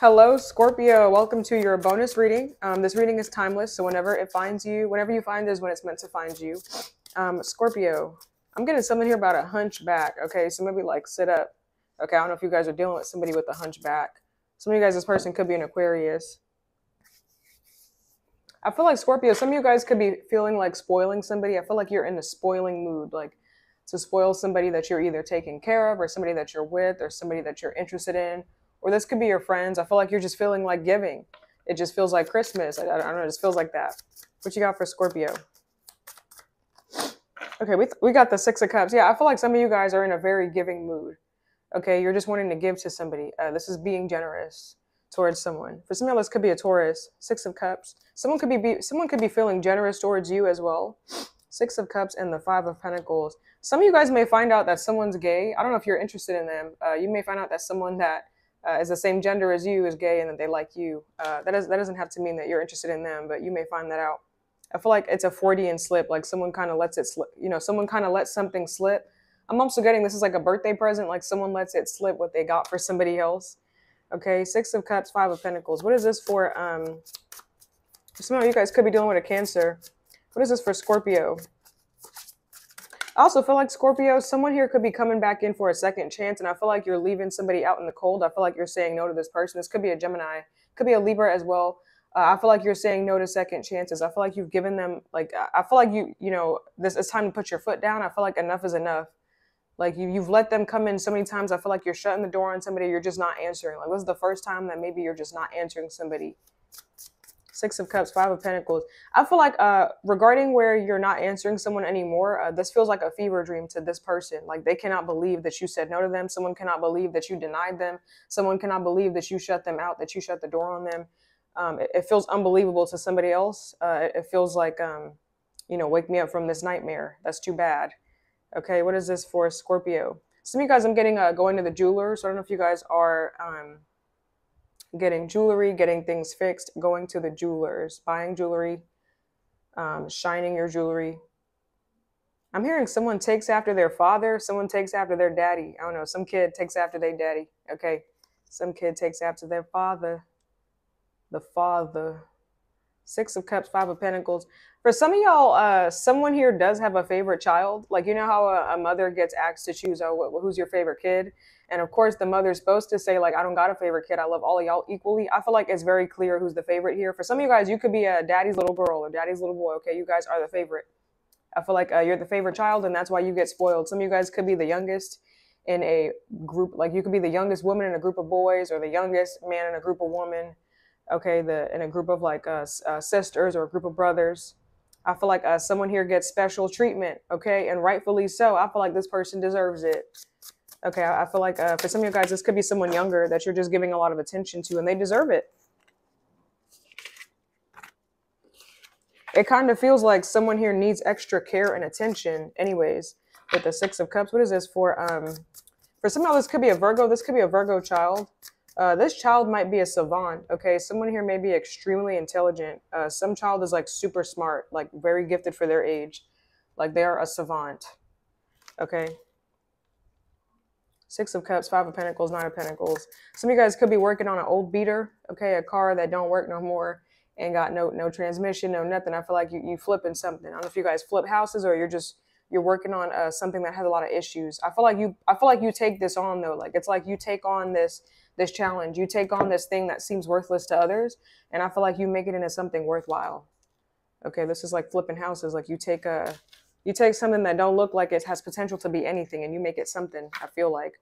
Hello, Scorpio. Welcome to your bonus reading. Um, this reading is timeless, so whenever it finds you, whenever you find is when it's meant to find you. Um, Scorpio, I'm getting something here about a hunchback. Okay, so maybe like sit up. Okay, I don't know if you guys are dealing with somebody with a hunchback. Some of you guys, this person could be an Aquarius. I feel like Scorpio, some of you guys could be feeling like spoiling somebody. I feel like you're in a spoiling mood, like to spoil somebody that you're either taking care of or somebody that you're with or somebody that you're interested in or this could be your friends. I feel like you're just feeling like giving. It just feels like Christmas. I, I don't know. It just feels like that. What you got for Scorpio? Okay, we, we got the Six of Cups. Yeah, I feel like some of you guys are in a very giving mood. Okay, you're just wanting to give to somebody. Uh, this is being generous towards someone. For some of us, could be a Taurus. Six of Cups. Someone could be, be someone could be feeling generous towards you as well. Six of Cups and the Five of Pentacles. Some of you guys may find out that someone's gay. I don't know if you're interested in them. Uh, you may find out that someone that uh, is the same gender as you is gay and that they like you. Uh, that, is, that doesn't have to mean that you're interested in them, but you may find that out. I feel like it's a Freudian slip, like someone kind of lets it slip, you know, someone kind of lets something slip. I'm also getting this is like a birthday present, like someone lets it slip what they got for somebody else. Okay, Six of Cups, Five of Pentacles. What is this for? Um, some of you guys could be dealing with a Cancer. What is this for Scorpio? I also feel like Scorpio, someone here could be coming back in for a second chance, and I feel like you're leaving somebody out in the cold. I feel like you're saying no to this person. This could be a Gemini, could be a Libra as well. Uh, I feel like you're saying no to second chances. I feel like you've given them like I feel like you you know this it's time to put your foot down. I feel like enough is enough. Like you you've let them come in so many times. I feel like you're shutting the door on somebody. You're just not answering. Like this is the first time that maybe you're just not answering somebody. Six of Cups, Five of Pentacles. I feel like uh, regarding where you're not answering someone anymore, uh, this feels like a fever dream to this person. Like they cannot believe that you said no to them. Someone cannot believe that you denied them. Someone cannot believe that you shut them out, that you shut the door on them. Um, it, it, feels unbelievable to somebody else. Uh, it, it, feels like, um, you know, wake me up from this nightmare. That's too bad. Okay, what is this for Scorpio? Some of you guys, I'm getting uh, going to the jeweler. So I don't know if you guys are um, getting jewelry, getting things fixed, going to the jewelers, buying jewelry, um, shining your jewelry. I'm hearing someone takes after their father, someone takes after their daddy. I don't know, some kid takes after their daddy. Okay. Some kid takes after their father. The father. Six of Cups, Five of Pentacles. For some of y'all, uh, someone here does have a favorite child. Like, you know how a, a mother gets asked to choose, oh, who's your favorite kid? And of course, the mother's supposed to say, like, I don't got a favorite kid. I love all of y'all equally. I feel like it's very clear who's the favorite here. For some of you guys, you could be a daddy's little girl or daddy's little boy. Okay, you guys are the favorite. I feel like uh, you're the favorite child, and that's why you get spoiled. Some of you guys could be the youngest in a group, like you could be the youngest woman in a group of boys or the youngest man in a group of women. Okay, the in a group of like uh, uh, sisters or a group of brothers. I feel like uh, someone here gets special treatment. Okay, and rightfully so. I feel like this person deserves it. Okay, I, feel like uh, for some of you guys, this could be someone younger that you're just giving a lot of attention to, and they deserve it. It kind of feels like someone here needs extra care and attention, anyways. With the Six of Cups, what is this for? Um, for some of this could be a Virgo. This could be a Virgo child. Uh, this child might be a savant. Okay, someone here may be extremely intelligent. Uh, some child is like super smart, like very gifted for their age, like they are a savant. Okay. Six of Cups, Five of Pentacles, Nine of Pentacles. Some of you guys could be working on an old beater, okay, a car that don't work no more and got no no transmission, no nothing. I feel like you you flipping something. I don't know if you guys flip houses or you're just you're working on uh, something that has a lot of issues. I feel like you I feel like you take this on though. Like it's like you take on this this challenge. You take on this thing that seems worthless to others, and I feel like you make it into something worthwhile. Okay, this is like flipping houses. Like you take a you take something that don't look like it has potential to be anything and you make it something, I feel like.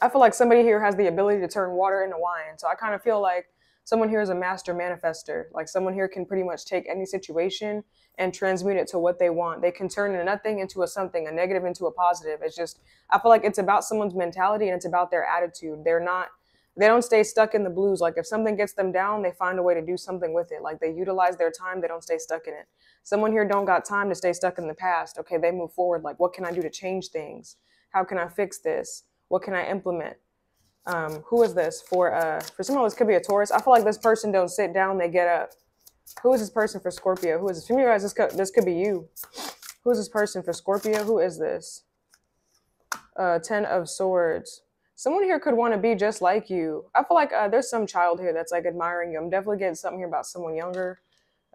I feel like somebody here has the ability to turn water into wine. So I kind of feel like someone here is a master manifester. Like someone here can pretty much take any situation and transmute it to what they want. They can turn a nothing into a something, a negative into a positive. It's just, I feel like it's about someone's mentality and it's about their attitude. They're not they don't stay stuck in the blues. Like if something gets them down, they find a way to do something with it. Like they utilize their time, they don't stay stuck in it. Someone here don't got time to stay stuck in the past. Okay, they move forward. Like what can I do to change things? How can I fix this? What can I implement? Um, who is this for? Uh, for someone this could be a Taurus. I feel like this person don't sit down, they get up. Who is this person for Scorpio? Who is this? For me, guys, this could, this could be you. Who is this person for Scorpio? Who is this? Uh, Ten of Swords. Someone here could want to be just like you. I feel like uh, there's some child here that's like admiring you. I'm definitely getting something here about someone younger.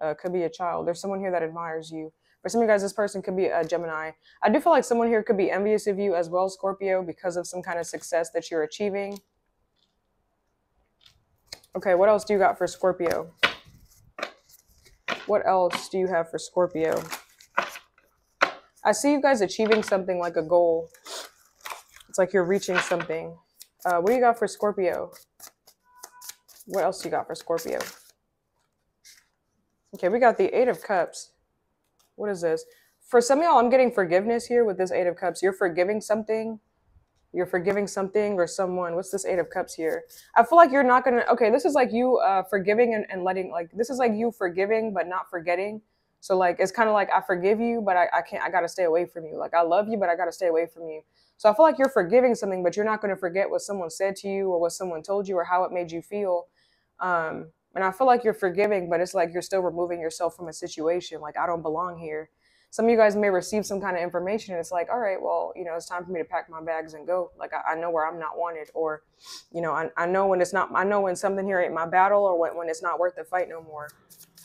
Uh, could be a child. There's someone here that admires you. For some of you guys, this person could be a Gemini. I do feel like someone here could be envious of you as well, Scorpio, because of some kind of success that you're achieving. Okay, what else do you got for Scorpio? What else do you have for Scorpio? I see you guys achieving something like a goal. It's like you're reaching something. Uh, what do you got for Scorpio? What else do you got for Scorpio? Okay, we got the Eight of Cups. What is this? For some of y'all, I'm getting forgiveness here with this Eight of Cups. You're forgiving something. You're forgiving something or someone. What's this Eight of Cups here? I feel like you're not gonna. Okay, this is like you uh, forgiving and, and letting. Like this is like you forgiving but not forgetting. So like it's kind of like I forgive you, but I, I can't. I gotta stay away from you. Like I love you, but I gotta stay away from you. So I feel like you're forgiving something, but you're not gonna forget what someone said to you or what someone told you or how it made you feel. Um, and I feel like you're forgiving, but it's like you're still removing yourself from a situation. Like, I don't belong here. Some of you guys may receive some kind of information. And it's like, all right, well, you know, it's time for me to pack my bags and go. Like, I, I know where I'm not wanted. Or, you know, I, I know when it's not, I know when something here ain't my battle or when, when it's not worth the fight no more.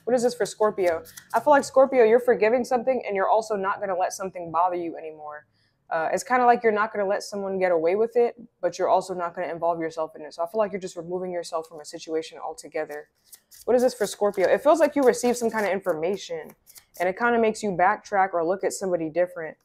What is this for Scorpio? I feel like Scorpio, you're forgiving something and you're also not going to let something bother you anymore. Uh, it's kind of like you're not going to let someone get away with it, but you're also not going to involve yourself in it. So I feel like you're just removing yourself from a situation altogether. What is this for Scorpio? It feels like you receive some kind of information and it kind of makes you backtrack or look at somebody different.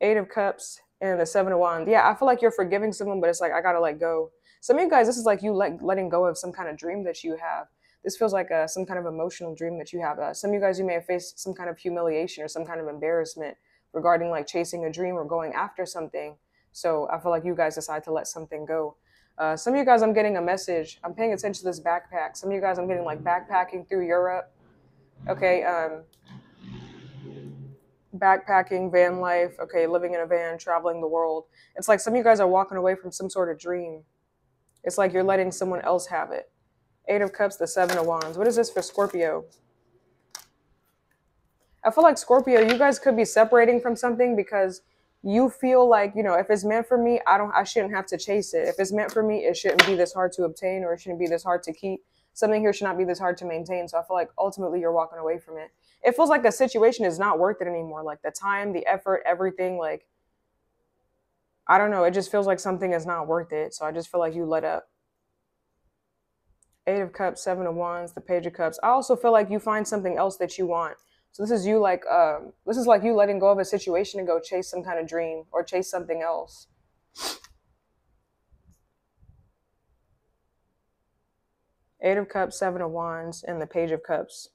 Eight of Cups and the Seven of Wands. Yeah, I feel like you're forgiving someone, but it's like, I got to let go. Some of you guys, this is like you let, letting go of some kind of dream that you have. This feels like a, uh, some kind of emotional dream that you have. Uh, some of you guys, you may have faced some kind of humiliation or some kind of embarrassment regarding like chasing a dream or going after something. So I feel like you guys decide to let something go. Uh, some of you guys, I'm getting a message. I'm paying attention to this backpack. Some of you guys, I'm getting like backpacking through Europe. Okay. Um, backpacking, van life. Okay. Living in a van, traveling the world. It's like some of you guys are walking away from some sort of dream. It's like you're letting someone else have it. Eight of Cups, the Seven of Wands. What is this for Scorpio? I feel like Scorpio, you guys could be separating from something because you feel like, you know, if it's meant for me, I don't I shouldn't have to chase it. If it's meant for me, it shouldn't be this hard to obtain or it shouldn't be this hard to keep. Something here should not be this hard to maintain. So I feel like ultimately you're walking away from it. It feels like a situation is not worth it anymore. Like the time, the effort, everything, like I don't know, it just feels like something is not worth it. So I just feel like you let up. Eight of Cups, Seven of Wands, the Page of Cups. I also feel like you find something else that you want so this is you like um, this is like you letting go of a situation and go chase some kind of dream or chase something else. Eight of Cups, Seven of Wands, and the Page of Cups.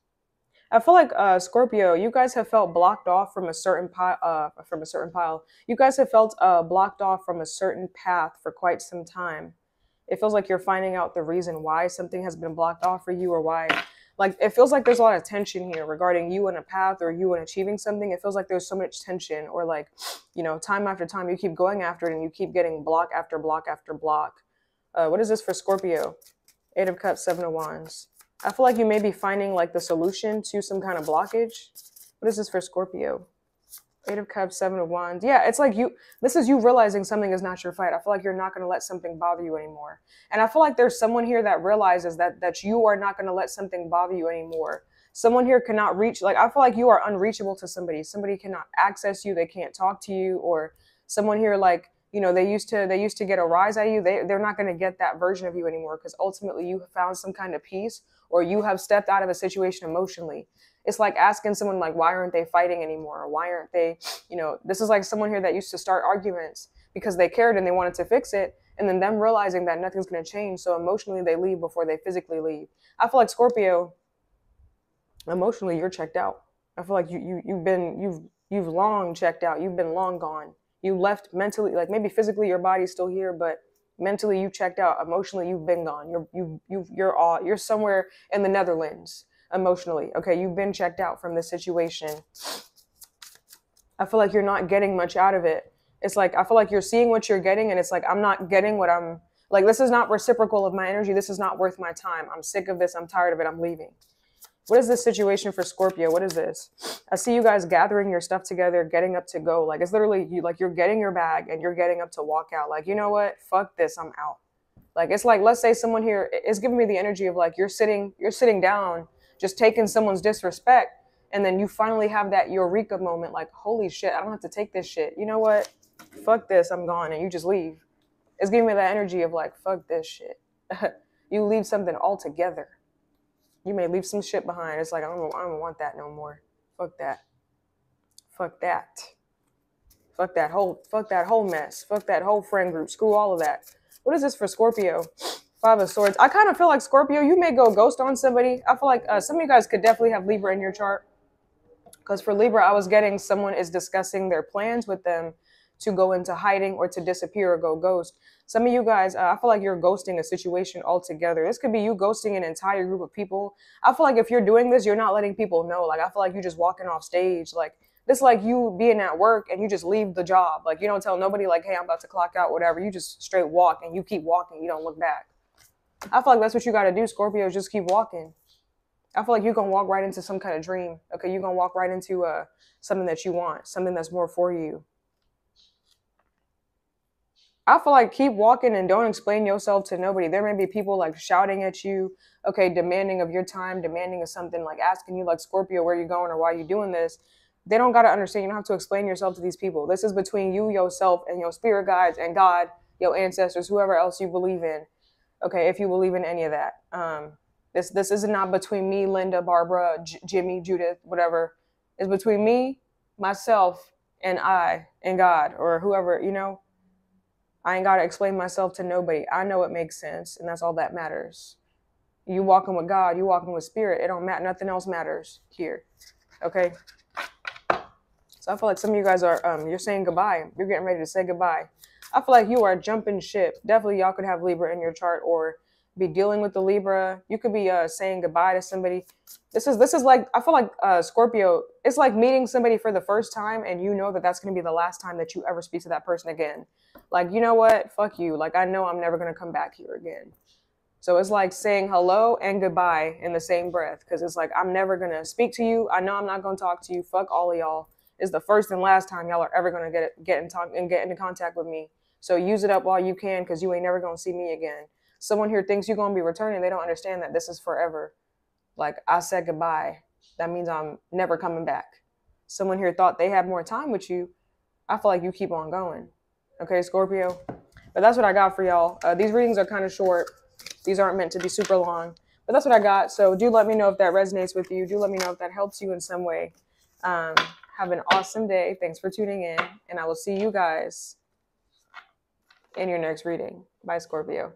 I feel like uh, Scorpio, you guys have felt blocked off from a certain pile. Uh, from a certain pile, you guys have felt uh, blocked off from a certain path for quite some time. It feels like you're finding out the reason why something has been blocked off for you, or why like it feels like there's a lot of tension here regarding you and a path or you and achieving something. It feels like there's so much tension or like you know time after time you keep going after it and you keep getting block after block after block. Uh, what is this for scorpio? Eight of cups seven of wands. I feel like you may be finding like the solution to some kind of blockage. What is this for scorpio Eight of Cups, Seven of Wands. Yeah, it's like you, this is you realizing something is not your fight. I feel like you're not going to let something bother you anymore. And I feel like there's someone here that realizes that, that you are not going to let something bother you anymore. Someone here cannot reach, like, I feel like you are unreachable to somebody. Somebody cannot access you. They can't talk to you or someone here, like, you know, they used to, they used to get a rise out of you. They, they're not going to get that version of you anymore because ultimately you have found some kind of peace or you have stepped out of a situation emotionally it's like asking someone like why aren't they fighting anymore? Or why aren't they you know this is like someone here that used to start arguments because they cared and they wanted to fix it and then them realizing that nothing's going to change so emotionally they leave before they physically leave. I feel like scorpio emotionally you're checked out. I feel like you, you you've been you've you've long checked out. You've been long gone. You left mentally like maybe physically your body's still here but mentally you checked out. Emotionally you've been gone. You're you you you're all you're somewhere in the netherlands emotionally. Okay, you've been checked out from this situation. I feel like you're not getting much out of it. It's like I feel like you're seeing what you're getting, and it's like I'm not getting what I'm like. This is not reciprocal of my energy. This is not worth my time. I'm sick of this. I'm tired of it. I'm leaving. What is this situation for Scorpio? What is this? I see you guys gathering your stuff together, getting up to go. Like it's literally you like you're getting your bag and you're getting up to walk out. Like, you know what? Fuck this, I'm out. Like it's like let's say someone here is giving me the energy of like you're sitting you're sitting down, just taking someone's disrespect, and then you finally have that eureka moment, like, holy shit, I don't have to take this shit. You know what? Fuck this, I'm gone, and you just leave. It's giving me that energy of like, fuck this shit. you leave something altogether you may leave some shit behind. It's like I don't, I don't want that no more. Fuck that. Fuck that. Fuck that whole fuck that whole mess. Fuck that whole friend group. Screw all of that. What is this for Scorpio? Five of Swords. I kind of feel like Scorpio, you may go ghost on somebody. I feel like uh, some of you guys could definitely have Libra in your chart. Because for Libra, I was getting someone is discussing their plans with them to go into hiding or to disappear or go ghost. Some of you guys, uh, I feel like you're ghosting a situation altogether. This could be you ghosting an entire group of people. I feel like if you're doing this, you're not letting people know. Like, I feel like you're just walking off stage. Like, this like you being at work and you just leave the job. Like, you don't tell nobody, like, hey, I'm about to clock out, whatever. You just straight walk and you keep walking. You don't look back. I feel like that's what you got to do, Scorpios. Just keep walking. I feel like you're gonna walk right into some kind of dream. Okay, you're gonna walk right into uh, something that you want, something that's more for you. I feel like keep walking and don't explain yourself to nobody. There may be people like shouting at you, okay, demanding of your time, demanding of something, like asking you, like Scorpio, where you going or why you doing this. They don't gotta understand. You don't have to explain yourself to these people. This is between you, yourself, and your spirit guides and God, your ancestors, whoever else you believe in. Okay, if you believe in any of that. Um, this this is not between me, Linda, Barbara, J- Jimmy, Judith, whatever. It's between me, myself, and I and God or whoever, you know I ain't got to explain myself to nobody. I know it makes sense, and that's all that matters. You walking with God, you walking with spirit. It don't matter. Nothing else matters here. Okay. So I feel like some of you guys are um you're saying goodbye. You're getting ready to say goodbye. I feel like you are jumping ship. Definitely y'all could have Libra in your chart or be dealing with the Libra. You could be uh, saying goodbye to somebody. This is this is like I feel like uh, Scorpio. It's like meeting somebody for the first time, and you know that that's going to be the last time that you ever speak to that person again. Like you know what? Fuck you. Like I know I'm never going to come back here again. So it's like saying hello and goodbye in the same breath because it's like I'm never going to speak to you. I know I'm not going to talk to you. Fuck all of y'all. It's the first and last time y'all are ever going to get get in talk and get into contact with me. So use it up while you can because you ain't never going to see me again someone here thinks you're going to be returning, they don't understand that this is forever. Like I said goodbye. That means I'm never coming back. Someone here thought they had more time with you. I feel like you keep on going. Okay, Scorpio. But that's what I got for y'all. Uh, these readings are kind of short. These aren't meant to be super long. But that's what I got. So do let me know if that resonates with you. Do let me know if that helps you in some way. Um, have an awesome day. Thanks for tuning in. And I will see you guys in your next reading. bye Scorpio.